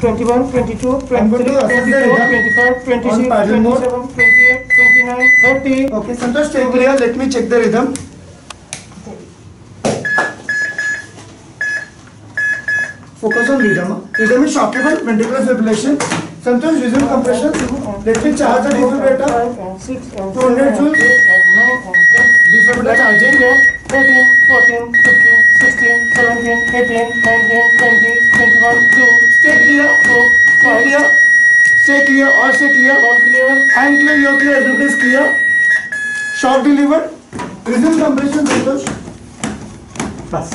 21, 22, 23, to assess the 24, 25, 26, on paddle mode. 27, 28, 29, 30. Okay, Santosh, take here. Let me check the rhythm. Focus on rhythm. Rhythm is shockable ventricular fibrillation. Sometimes resume compression. Let me charge the defibrillator. 5 and 6 and 200 joules. 8 and 9 and 10. Defibrillator charging. 13, 14, 15, 16, 17, 18, 19, 20, clear और से clear all clear and clear your clear everybody is clear short deliver result compression बस